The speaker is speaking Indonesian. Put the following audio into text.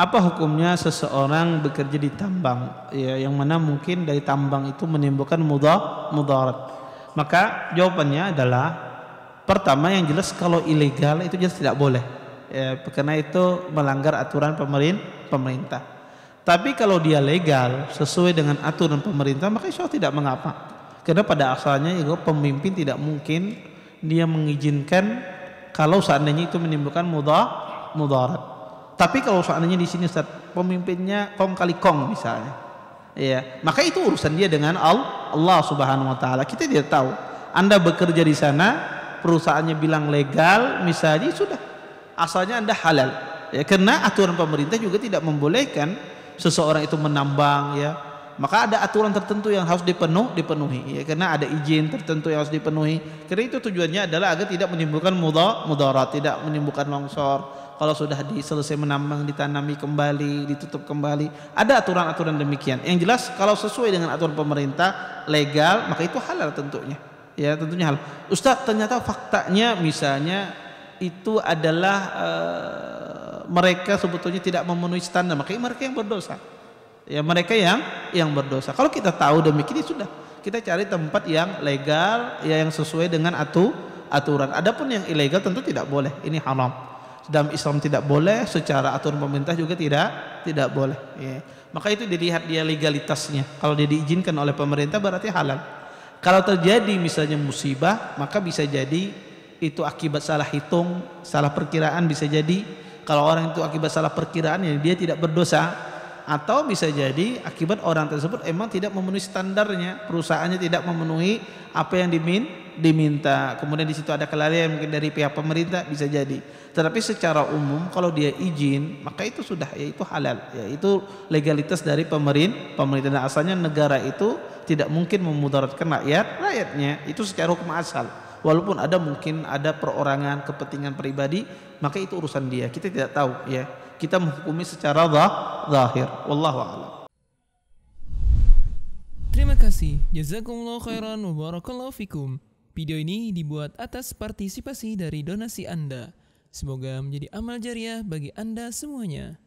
apa hukumnya seseorang bekerja di tambang? Ya yang mana mungkin dari tambang itu menimbulkan mudah mudarat. Maka jawabannya adalah pertama yang jelas kalau ilegal itu jelas tidak boleh. Ya, karena itu melanggar aturan pemerintah. Tapi kalau dia legal sesuai dengan aturan pemerintah maka insya tidak mengapa. Karena pada asalnya itu pemimpin tidak mungkin dia mengizinkan kalau seandainya itu menimbulkan mudah mudarat tapi kalau seandainya di sini Ustaz, pemimpinnya kong kali kong misalnya. Ya, maka itu urusan dia dengan Allah Subhanahu wa taala. Kita tidak tahu. Anda bekerja di sana, perusahaannya bilang legal, misalnya sudah. Asalnya Anda halal. Ya, karena aturan pemerintah juga tidak membolehkan seseorang itu menambang ya. Maka ada aturan tertentu yang harus dipenuh, dipenuhi ya, karena ada izin tertentu yang harus dipenuhi. Karena itu tujuannya adalah agar tidak menimbulkan mudarat, tidak menimbulkan longsor, kalau sudah selesai menambang ditanami kembali ditutup kembali ada aturan-aturan demikian. Yang jelas kalau sesuai dengan aturan pemerintah legal maka itu halal tentunya. Ya tentunya halal. Ustaz ternyata faktanya misalnya itu adalah uh, mereka sebetulnya tidak memenuhi standar. Maka mereka yang berdosa. Ya mereka yang yang berdosa. Kalau kita tahu demikian ya sudah. Kita cari tempat yang legal ya yang sesuai dengan atu aturan. Adapun yang ilegal tentu tidak boleh. Ini haram dalam Islam tidak boleh, secara aturan pemerintah juga tidak tidak boleh. Ya. Maka itu dilihat dia legalitasnya. Kalau dia diizinkan oleh pemerintah berarti halal. Kalau terjadi misalnya musibah, maka bisa jadi itu akibat salah hitung, salah perkiraan bisa jadi. Kalau orang itu akibat salah perkiraan ya dia tidak berdosa. Atau bisa jadi akibat orang tersebut emang tidak memenuhi standarnya, perusahaannya tidak memenuhi apa yang dimin, diminta. Kemudian di situ ada kelalaian mungkin dari pihak pemerintah bisa jadi. Tetapi secara umum kalau dia izin maka itu sudah yaitu halal yaitu legalitas dari pemerintah pemerintah dan asalnya negara itu tidak mungkin memudaratkan rakyat rakyatnya itu secara hukum asal walaupun ada mungkin ada perorangan kepentingan pribadi maka itu urusan dia kita tidak tahu ya kita menghukumi secara zahir wallahu a'lam Terima kasih. Jazakumullah khairan wa barakallahu fikum. Video ini dibuat atas partisipasi dari donasi Anda. Semoga menjadi amal jariah bagi Anda semuanya.